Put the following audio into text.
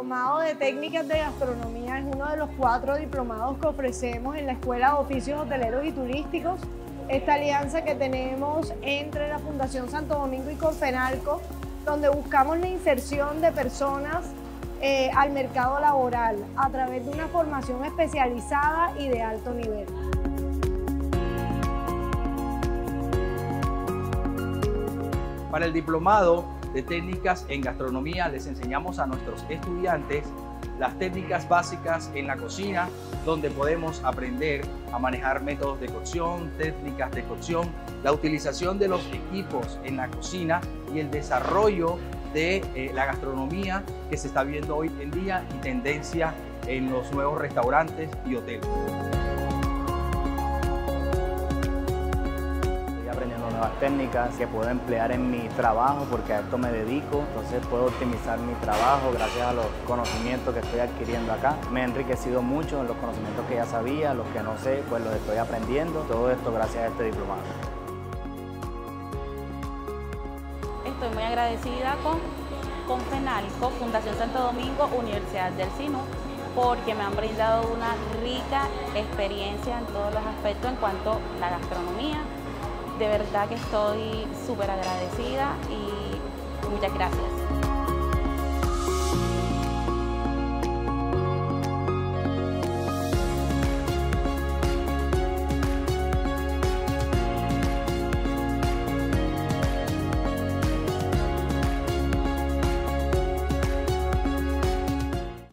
diplomado de técnicas de gastronomía es uno de los cuatro diplomados que ofrecemos en la Escuela de Oficios Hoteleros y Turísticos. Esta alianza que tenemos entre la Fundación Santo Domingo y Confenalco, donde buscamos la inserción de personas eh, al mercado laboral a través de una formación especializada y de alto nivel. Para el diplomado de técnicas en gastronomía les enseñamos a nuestros estudiantes las técnicas básicas en la cocina, donde podemos aprender a manejar métodos de cocción, técnicas de cocción, la utilización de los equipos en la cocina y el desarrollo de eh, la gastronomía que se está viendo hoy en día y tendencia en los nuevos restaurantes y hoteles. Técnicas que puedo emplear en mi trabajo porque a esto me dedico, entonces puedo optimizar mi trabajo gracias a los conocimientos que estoy adquiriendo acá. Me he enriquecido mucho en los conocimientos que ya sabía, los que no sé, pues los estoy aprendiendo, todo esto gracias a este diplomado. Estoy muy agradecida con, con FENALCO, Fundación Santo Domingo, Universidad del SINU, porque me han brindado una rica experiencia en todos los aspectos en cuanto a la gastronomía, de verdad que estoy súper agradecida y muchas gracias.